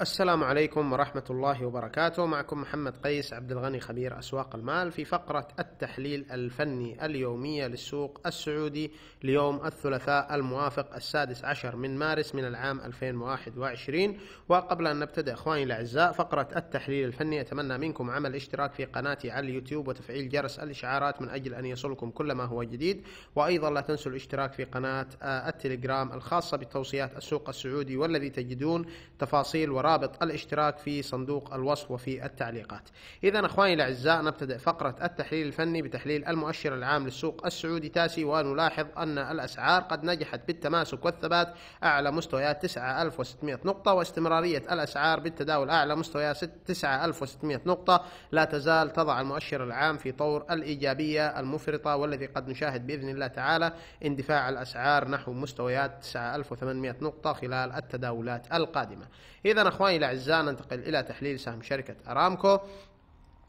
السلام عليكم ورحمة الله وبركاته. معكم محمد قيس عبد الغني خبير أسواق المال في فقرة التحليل الفني اليومية للسوق السعودي ليوم الثلاثاء الموافق السادس عشر من مارس من العام 2021 وقبل أن نبتدأ إخواني الأعزاء فقرة التحليل الفني أتمنى منكم عمل اشتراك في قناتي على اليوتيوب وتفعيل جرس الإشعارات من أجل أن يصلكم كل ما هو جديد. وأيضا لا تنسوا الاشتراك في قناة التليجرام الخاصة بتوصيات السوق السعودي والذي تجدون تفاصيل ورا رابط الاشتراك في صندوق الوصف وفي التعليقات. إذا أخواني الأعزاء نبتدأ فقرة التحليل الفني بتحليل المؤشر العام للسوق السعودي. تاسي ونلاحظ أن الأسعار قد نجحت بالتماسك والثبات أعلى مستويات 9600 نقطة واستمرارية الأسعار بالتداول أعلى مستويات 9600 نقطة. لا تزال تضع المؤشر العام في طور الإيجابية المفرطة والذي قد نشاهد بإذن الله تعالى اندفاع الأسعار نحو مستويات 9800 نقطة خلال التداولات القادمة. إذا أخواني الأعزاء ننتقل إلى تحليل سهم شركة أرامكو.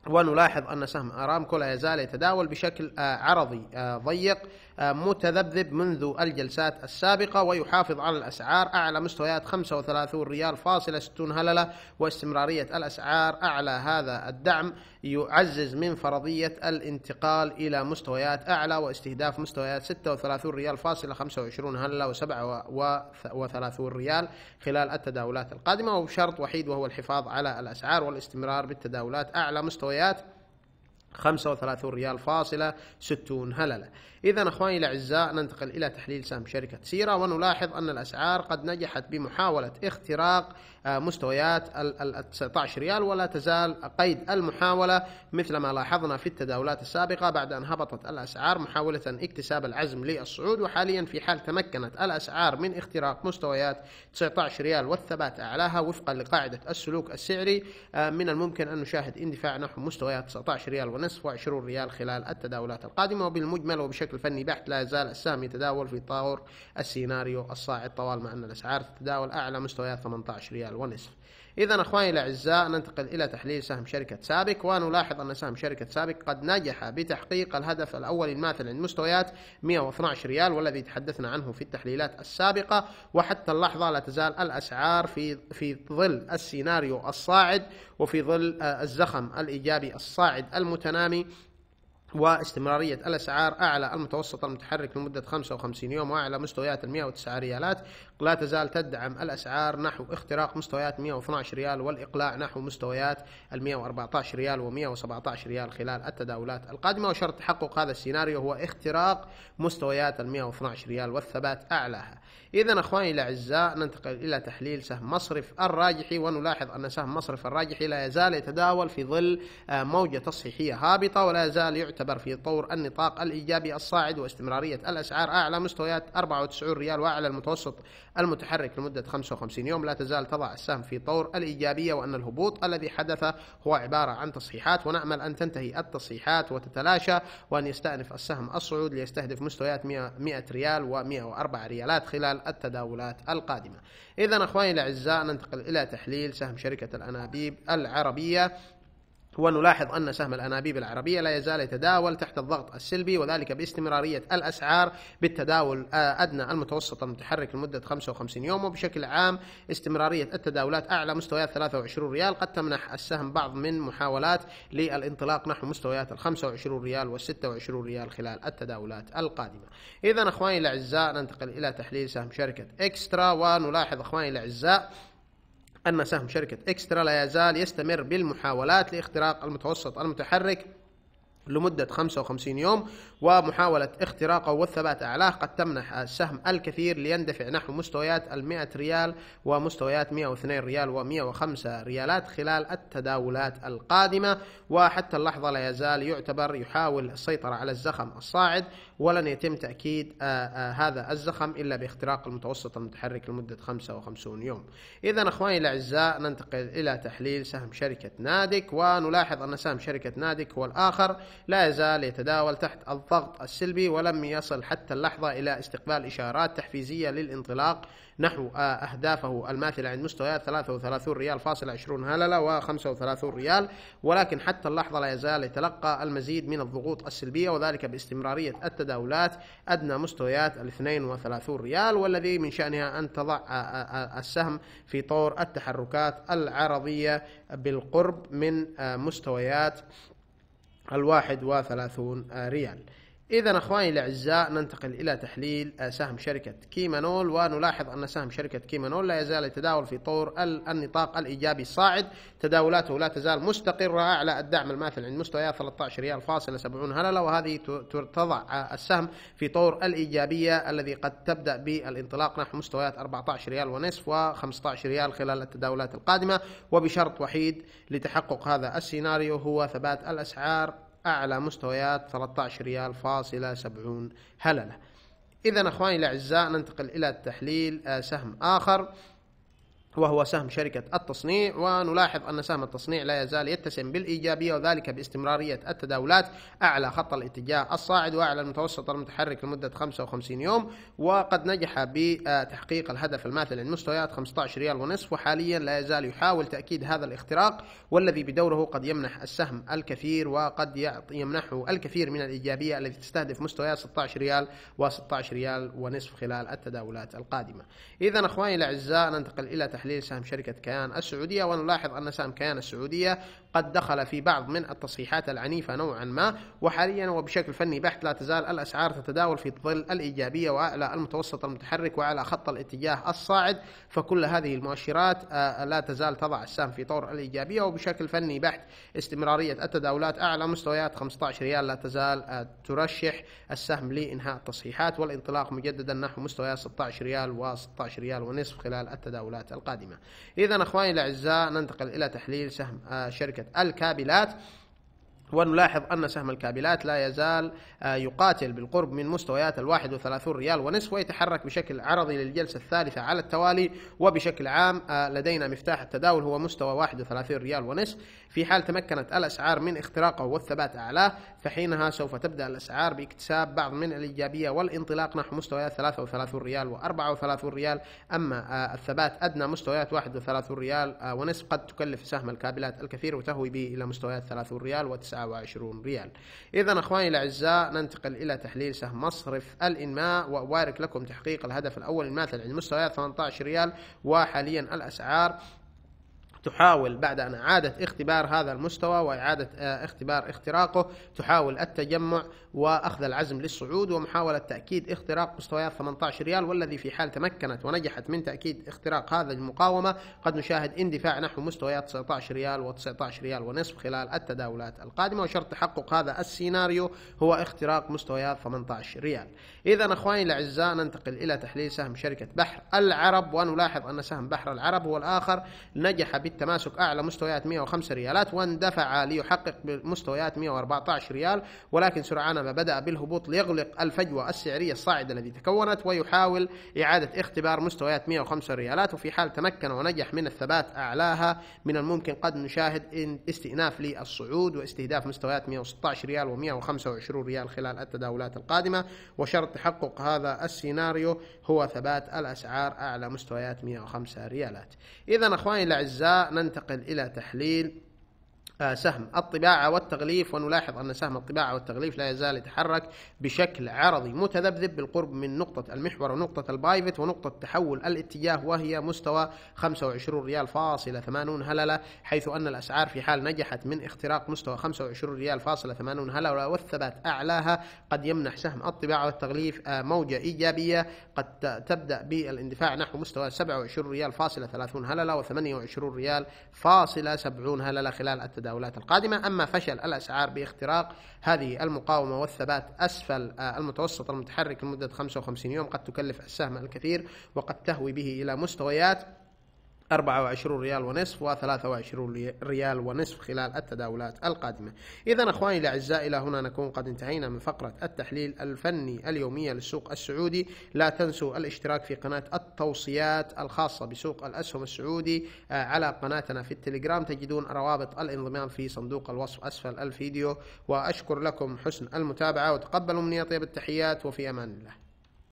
ونلاحظ أن سهم أرامكو لا يزال يتداول بشكل آه، عرضي آه، ضيق. متذبذب منذ الجلسات السابقة ويحافظ على الأسعار. أعلى مستويات 35 ريال فاصلة 60 هللة واستمرارية الأسعار أعلى هذا الدعم يعزز من فرضية الانتقال إلى مستويات أعلى واستهداف مستويات 36 ريال فاصلة 25 هللة و37 ريال خلال التداولات القادمة. وبشرط وحيد وهو الحفاظ على الأسعار والاستمرار بالتداولات. أعلى مستويات 35 ريال فاصلة 60 هللة. إذا أخواني الأعزاء ننتقل إلى تحليل سهم شركة سيرا ونلاحظ أن الأسعار قد نجحت بمحاولة اختراق مستويات ال 19 ريال ولا تزال قيد المحاولة مثل ما لاحظنا في التداولات السابقة بعد أن هبطت الأسعار محاولة اكتساب العزم للصعود وحاليا في حال تمكنت الأسعار من اختراق مستويات 19 ريال والثبات أعلاها وفقا لقاعدة السلوك السعري. آه، من الممكن أن نشاهد اندفاع نحو مستويات 19 ريال ونصف و20 ريال خلال التداولات القادمة وبالمجمل وبشكل بشكل فني بحت لا يزال السهم يتداول في طور السيناريو الصاعد طوال ما أن الأسعار تتداول أعلى مستويات 18 ريال. ونصف. إذا أخواني الأعزاء ننتقل إلى تحليل سهم شركة سابك ونلاحظ أن سهم شركة سابك قد نجح بتحقيق الهدف الأول الماثل عند مستويات 112 ريال والذي تحدثنا عنه في التحليلات السابقة. وحتى اللحظة لا تزال الأسعار في في ظل السيناريو الصاعد وفي ظل الزخم الإيجابي الصاعد المتنامي. واستمرارية الأسعار أعلى المتوسط المتحرك لمدة 55 يوم وأعلى مستويات ال 109 ريالات. لا تزال تدعم الأسعار نحو اختراق مستويات 112 ريال والإقلاع نحو مستويات ال 114 ريال و 117 ريال خلال التداولات القادمة. وشرط تحقق هذا السيناريو هو اختراق مستويات ال 112 ريال والثبات أعلاها. إذا أخواني الأعزاء ننتقل إلى تحليل سهم مصرف الراجحي. ونلاحظ أن سهم مصرف الراجحي لا يزال يتداول في ظل آه، موجة تصحيحية هابطة ولا يزال يعتبر في طور النطاق الإيجابي الصاعد واستمرارية الأسعار أعلى مستويات 94 ريال وأعلى المتوسط المتحرك لمدة 55 يوم. لا تزال تضع السهم في طور الإيجابية وأن الهبوط الذي حدث هو عبارة عن تصحيحات. ونأمل أن تنتهي التصحيحات وتتلاشى وأن يستأنف السهم الصعود ليستهدف مستويات 100 ريال و104 ريالات خلال التداولات القادمة. إذا أخواني الأعزاء ننتقل إلى تحليل سهم شركة الأنابيب العربية. ونلاحظ أن سهم الأنابيب العربية لا يزال يتداول تحت الضغط السلبي وذلك باستمرارية الأسعار بالتداول آه، أدنى المتوسط المتحرك لمدة 55 يوم وبشكل عام استمرارية التداولات أعلى مستويات 23 ريال قد تمنح السهم بعض من محاولات للانطلاق نحو مستويات ال 25 ريال وال 26 ريال خلال التداولات القادمة. إذا أخواني الأعزاء ننتقل إلى تحليل سهم شركة إكسترا ونلاحظ أخواني الأعزاء أن سهم شركة إكسترا لا يزال يستمر بالمحاولات لاختراق المتوسط المتحرك لمدة 55 يوم ومحاولة اختراقه والثبات أعلاه قد تمنح السهم الكثير ليندفع نحو مستويات ال 100 ريال ومستويات 102 ريال و105 ريالات خلال التداولات القادمة. وحتى اللحظة لا يزال يعتبر يحاول السيطرة على الزخم الصاعد ولن يتم تأكيد آه، آه، هذا الزخم إلا باختراق المتوسط المتحرك لمدة 55 يوم. إذا أخواني الأعزاء ننتقل إلى تحليل سهم شركة نادك ونلاحظ أن سهم شركة نادك هو الآخر. لا يزال يتداول تحت الضغط السلبي ولم يصل حتى اللحظة إلى استقبال إشارات تحفيزية للانطلاق نحو أهدافه الماثلة عند مستويات 33 ريال فاصل 20 هللة و35 ريال ولكن حتى اللحظة لا يزال يتلقى المزيد من الضغوط السلبية وذلك باستمرارية التداولات أدنى مستويات ال 32 ريال والذي من شأنها أن تضع السهم في طور التحركات العرضية بالقرب من مستويات الواحد وثلاثون ريال. إذا أخواني الأعزاء ننتقل إلى تحليل سهم شركة كيمانول. ونلاحظ أن سهم شركة كيمانول لا يزال يتداول في طور النطاق الإيجابي الصاعد. تداولاته لا تزال مستقرة أعلى الدعم الماثل عند مستويات 13 ريال فاصل 70 هللة. وهذه تضع السهم في طور الإيجابية الذي قد تبدأ بالانطلاق نحو مستويات 14 ريال ونصف و15 ريال خلال التداولات القادمة. وبشرط وحيد لتحقق هذا السيناريو هو ثبات الأسعار أعلى مستويات 13 ريال فاصلة 70 هللة. إذا أخواني الأعزاء ننتقل إلى تحليل آه، سهم آخر. وهو سهم شركة التصنيع ونلاحظ أن سهم التصنيع لا يزال يتسم بالإيجابية وذلك باستمرارية التداولات أعلى خط الاتجاه الصاعد وأعلى المتوسط المتحرك لمدة 55 يوم وقد نجح بتحقيق الهدف الماثل عند مستويات 15 ريال ونصف وحاليا لا يزال يحاول تأكيد هذا الاختراق والذي بدوره قد يمنح السهم الكثير وقد يمنحه الكثير من الإيجابية التي تستهدف مستويات 16 ريال و16 ريال ونصف خلال التداولات القادمة. إذا أخواني الأعزاء ننتقل إلى تحليل سهم شركة كيان السعودية ونلاحظ أن سهم كيان السعودية قد دخل في بعض من التصحيحات العنيفة نوعا ما وحاليا وبشكل فني بحت لا تزال الأسعار تتداول في ظل الإيجابية وأعلى المتوسط المتحرك وعلى خط الاتجاه الصاعد فكل هذه المؤشرات آه، لا تزال تضع السهم في طور الإيجابية وبشكل فني بحت استمرارية التداولات أعلى مستويات 15 ريال لا تزال آه، ترشح السهم لإنهاء التصحيحات والانطلاق مجددا نحو مستويات 16 ريال و16 ريال ونصف خلال التداولات القادمة. إذا أخواني الأعزاء ننتقل إلى تحليل سهم آه، شركة الكابلات ونلاحظ أن سهم الكابلات لا يزال آه، يقاتل بالقرب من مستويات الواحد وثلاثون ريال ونصف ويتحرك بشكل عرضي للجلسة الثالثة على التوالي وبشكل عام آه، لدينا مفتاح التداول هو مستوى واحد وثلاثين ريال ونصف. في حال تمكنت الأسعار من اختراقه والثبات أعلاه فحينها سوف تبدأ الأسعار باكتساب بعض من الإيجابية والانطلاق نحو مستويات 33 ريال و34 ريال. أما آه، الثبات أدنى مستويات 31 ريال ونصف. قد تكلف سهم الكابلات الكثير وتهوي به إلى مستويات 30 ريال و9 29 ريال. إذا أخواني الأعزاء ننتقل إلى تحليل سهم مصرف الإنماء وأبارك لكم تحقيق الهدف الأول الماثل عند مستويات 18 ريال وحاليا الأسعار تحاول بعد أن أعادت اختبار هذا المستوى وإعادة آه، اختبار اختراقه تحاول التجمع وأخذ العزم للصعود ومحاولة تأكيد اختراق مستويات 18 ريال والذي في حال تمكنت ونجحت من تأكيد اختراق هذا المقاومة قد نشاهد اندفاع نحو مستويات 19 ريال و19 ريال ونصف خلال التداولات القادمة وشرط تحقق هذا السيناريو هو اختراق مستويات 18 ريال. إذا أخواني الأعزاء ننتقل إلى تحليل سهم شركة بحر العرب ونلاحظ أن سهم بحر العرب هو الآخر نجح بالتماسك أعلى مستويات 105 ريالات واندفع ليحقق بمستويات 114 ريال ولكن سرعان ما بدأ بالهبوط ليغلق الفجوة السعرية الصاعدة التي تكونت ويحاول إعادة اختبار مستويات 105 ريالات وفي حال تمكن ونجح من الثبات أعلاها من الممكن قد نشاهد استئناف للصعود واستهداف مستويات 116 ريال و125 ريال خلال التداولات القادمة وشرط تحقق هذا السيناريو هو ثبات الأسعار أعلى مستويات 105 ريالات. إذا أخواني الأعزاء ننتقل إلى تحليل سهم الطباعة والتغليف ونلاحظ أن سهم الطباعة والتغليف لا يزال يتحرك بشكل عرضي متذبذب بالقرب من نقطة المحور ونقطة البايفت ونقطة تحول الاتجاه وهي مستوى 25 ريال فاصلة 80 هللة حيث أن الأسعار في حال نجحت من اختراق مستوى 25 ريال فاصلة 80 هللة والثبات أعلاها. قد يمنح سهم الطباعة والتغليف آه، موجة إيجابية. قد تبدأ بالاندفاع نحو مستوى 27 ريال فاصلة 30 هللة و28 ريال فاصلة 70 هللة خلال التداول. التداولات القادمة. أما فشل الأسعار باختراق هذه المقاومة والثبات أسفل آه، المتوسط المتحرك لمدة 55 يوم قد تكلف السهم الكثير وقد تهوي به إلى مستويات 24 ريال ونصف و23 ريال ونصف خلال التداولات القادمة. إذا أخواني الأعزاء إلى هنا نكون قد انتهينا من فقرة التحليل الفني اليومية للسوق السعودي. لا تنسوا الاشتراك في قناة التوصيات الخاصة بسوق الأسهم السعودي آه، على قناتنا في التليجرام. تجدون روابط الانضمام في صندوق الوصف أسفل الفيديو. وأشكر لكم حسن المتابعة وتقبلوا مني طيب التحيات وفي أمان الله.